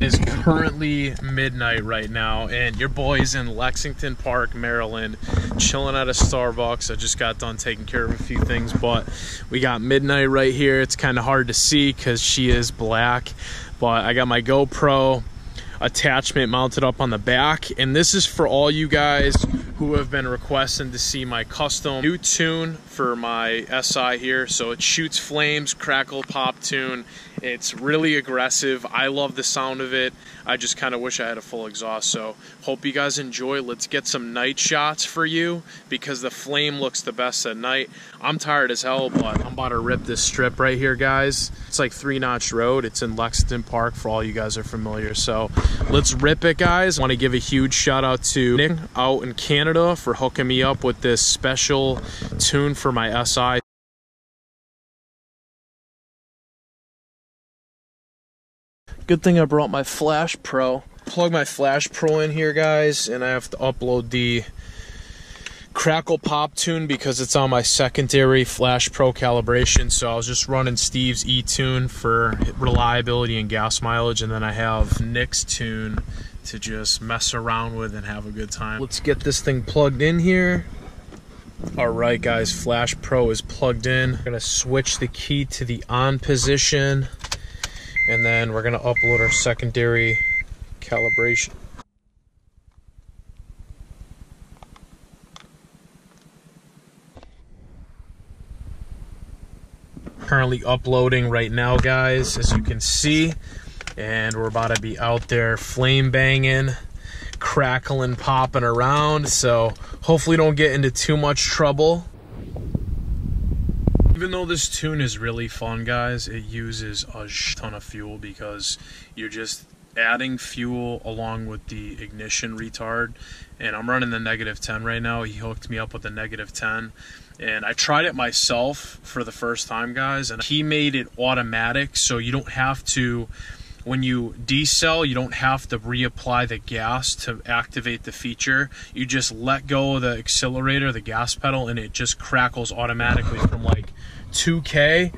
is currently midnight right now and your boy's in Lexington Park, Maryland, chilling at a Starbucks. I just got done taking care of a few things, but we got midnight right here. It's kind of hard to see because she is black, but I got my GoPro attachment mounted up on the back and this is for all you guys who have been requesting to see my custom new tune for my SI here so it shoots flames crackle pop tune it's really aggressive. I love the sound of it. I just kind of wish I had a full exhaust. So hope you guys enjoy. Let's get some night shots for you because the flame looks the best at night. I'm tired as hell, but I'm about to rip this strip right here, guys. It's like Three Notch Road. It's in Lexington Park for all you guys are familiar. So let's rip it, guys. I want to give a huge shout out to Nick out in Canada for hooking me up with this special tune for my SI. Good thing I brought my Flash Pro. Plug my Flash Pro in here, guys, and I have to upload the Crackle Pop tune because it's on my secondary Flash Pro calibration. So I was just running Steve's E-Tune for reliability and gas mileage, and then I have Nick's tune to just mess around with and have a good time. Let's get this thing plugged in here. All right, guys, Flash Pro is plugged in. I'm gonna switch the key to the on position and then we're going to upload our secondary calibration. Currently uploading right now, guys, as you can see, and we're about to be out there flame banging, crackling, popping around, so hopefully don't get into too much trouble. Even though this tune is really fun, guys, it uses a ton of fuel because you're just adding fuel along with the ignition retard. And I'm running the negative 10 right now. He hooked me up with the negative 10. And I tried it myself for the first time, guys, and he made it automatic so you don't have to when you decel, you don't have to reapply the gas to activate the feature. You just let go of the accelerator, the gas pedal, and it just crackles automatically from like 2K.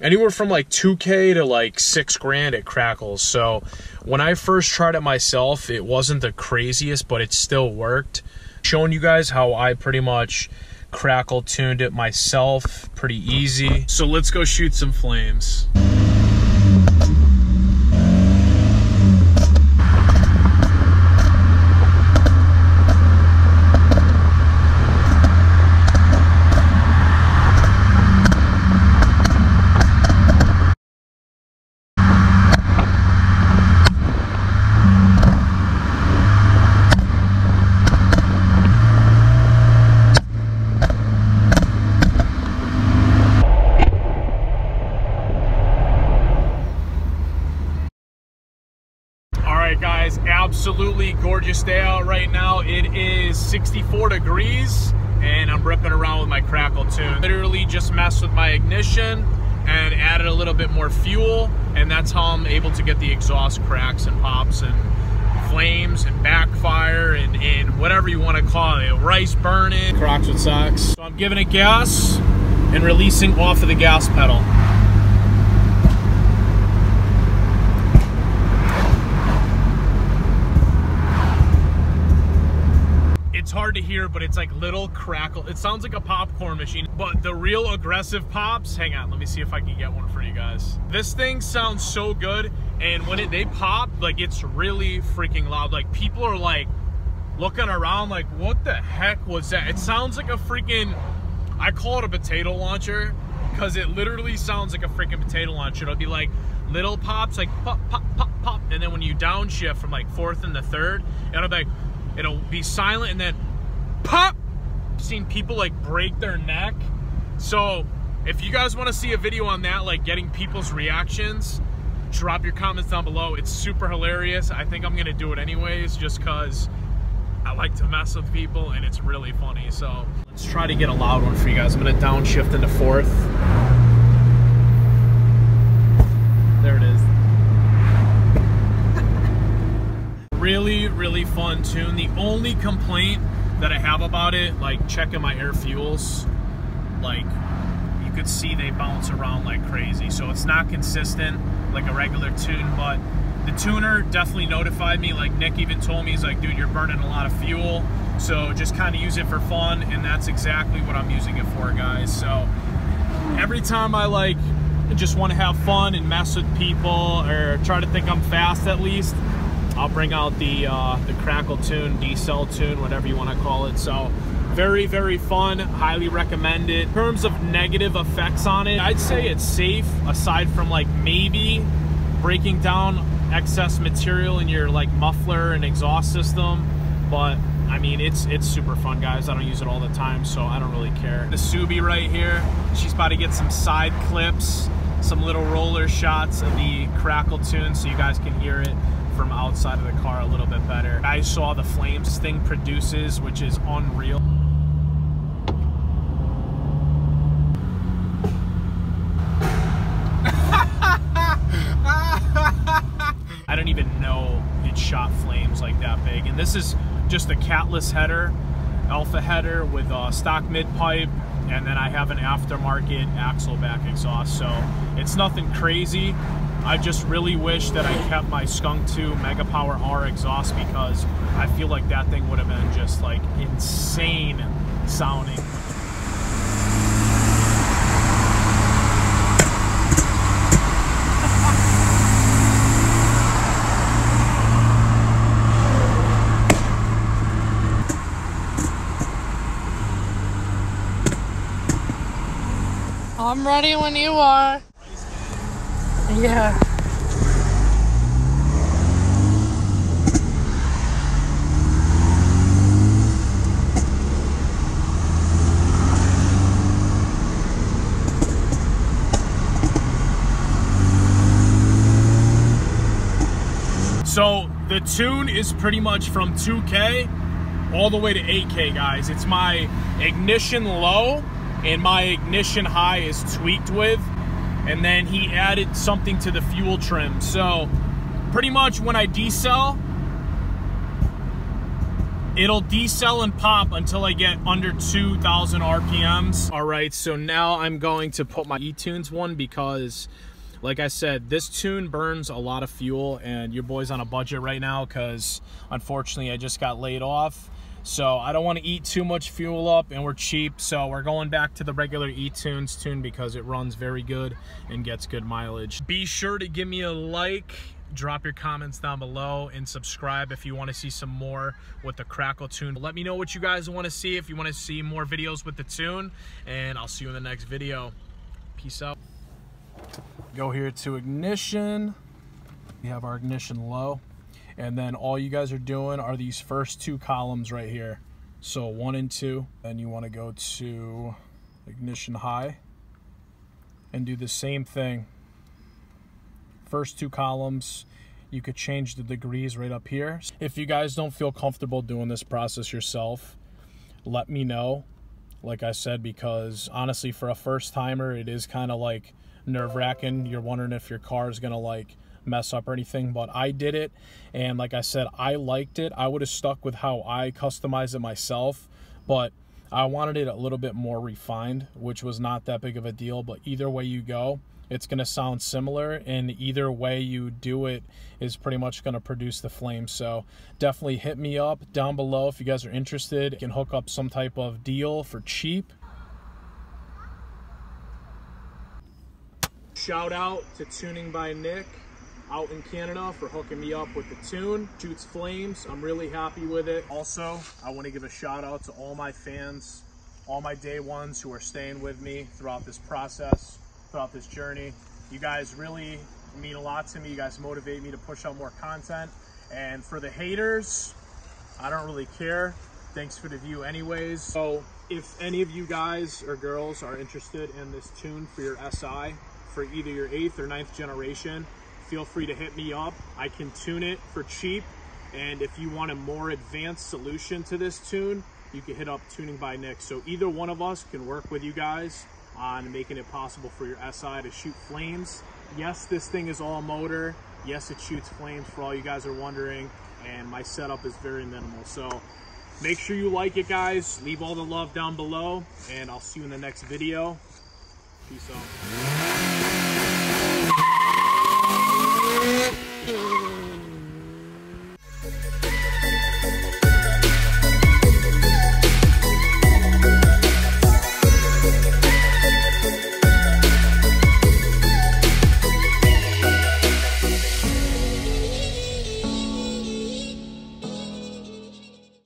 Anywhere from like 2K to like six grand, it crackles. So when I first tried it myself, it wasn't the craziest, but it still worked. Showing you guys how I pretty much crackle tuned it myself, pretty easy. So let's go shoot some flames. guys. Absolutely gorgeous day out right now. It is 64 degrees and I'm ripping around with my crackle tune. Literally just messed with my ignition and added a little bit more fuel and that's how I'm able to get the exhaust cracks and pops and flames and backfire and, and whatever you want to call it. Rice burning. Crocs with socks. So I'm giving it gas and releasing off of the gas pedal. It's hard to hear, but it's like little crackle. It sounds like a popcorn machine, but the real aggressive pops, hang on, let me see if I can get one for you guys. This thing sounds so good, and when it, they pop, like it's really freaking loud. Like people are like looking around like, what the heck was that? It sounds like a freaking, I call it a potato launcher, because it literally sounds like a freaking potato launcher. It'll be like little pops, like pop, pop, pop, pop, and then when you downshift from like fourth and the third, it'll be like, it'll be silent and then pop. Seen people like break their neck. So if you guys want to see a video on that, like getting people's reactions, drop your comments down below. It's super hilarious. I think I'm gonna do it anyways, just cause I like to mess with people and it's really funny. So let's try to get a loud one for you guys. I'm gonna downshift into fourth. There it is. Really, really fun tune. The only complaint that I have about it, like checking my air fuels, like you could see they bounce around like crazy. So it's not consistent like a regular tune, but the tuner definitely notified me. Like Nick even told me, he's like, dude, you're burning a lot of fuel. So just kind of use it for fun. And that's exactly what I'm using it for, guys. So every time I like just want to have fun and mess with people or try to think I'm fast at least, I'll bring out the uh, the crackle tune, decel tune, whatever you want to call it. So very, very fun. Highly recommend it. In terms of negative effects on it, I'd say it's safe aside from like maybe breaking down excess material in your like muffler and exhaust system. But I mean, it's it's super fun, guys. I don't use it all the time, so I don't really care. The Subi right here, she's about to get some side clips, some little roller shots of the crackle tune so you guys can hear it from outside of the car a little bit better. I saw the flames thing produces, which is unreal. I don't even know it shot flames like that big. And this is just a catless header, alpha header with a stock mid pipe, and then I have an aftermarket axle back exhaust. So it's nothing crazy. I just really wish that I kept my Skunk 2 Mega Power R exhaust because I feel like that thing would have been just like insane sounding. I'm ready when you are. Yeah. So the tune is pretty much from 2K all the way to 8K, guys. It's my ignition low and my ignition high is tweaked with. And then he added something to the fuel trim. So pretty much when I decel, it'll decel and pop until I get under 2,000 RPMs. All right, so now I'm going to put my eTunez one because like I said, this tune burns a lot of fuel and your boy's on a budget right now because unfortunately I just got laid off. So I don't want to eat too much fuel up and we're cheap. So we're going back to the regular eTunez tune because it runs very good and gets good mileage. Be sure to give me a like, drop your comments down below and subscribe if you want to see some more with the crackle tune let me know what you guys want to see if you want to see more videos with the tune and i'll see you in the next video peace out go here to ignition we have our ignition low and then all you guys are doing are these first two columns right here. So one and two then you want to go to ignition high and do the same thing. First two columns you could change the degrees right up here. If you guys don't feel comfortable doing this process yourself let me know like I said because honestly for a first timer it is kind of like nerve-wracking. You're wondering if your car is gonna like mess up or anything, but I did it. And like I said, I liked it. I would have stuck with how I customized it myself, but I wanted it a little bit more refined, which was not that big of a deal. But either way you go, it's going to sound similar and either way you do it is pretty much going to produce the flame so definitely hit me up down below if you guys are interested you can hook up some type of deal for cheap shout out to tuning by nick out in Canada for hooking me up with the tune. Shoots flames. I'm really happy with it. Also, I want to give a shout out to all my fans, all my day ones who are staying with me throughout this process, throughout this journey. You guys really mean a lot to me. You guys motivate me to push out more content. And for the haters, I don't really care. Thanks for the view anyways. So if any of you guys or girls are interested in this tune for your SI, for either your eighth or ninth generation, feel free to hit me up. I can tune it for cheap. And if you want a more advanced solution to this tune, you can hit up Tuning by Nick. So either one of us can work with you guys on making it possible for your SI to shoot flames. Yes, this thing is all motor. Yes, it shoots flames for all you guys are wondering. And my setup is very minimal. So make sure you like it, guys. Leave all the love down below. And I'll see you in the next video. Peace out.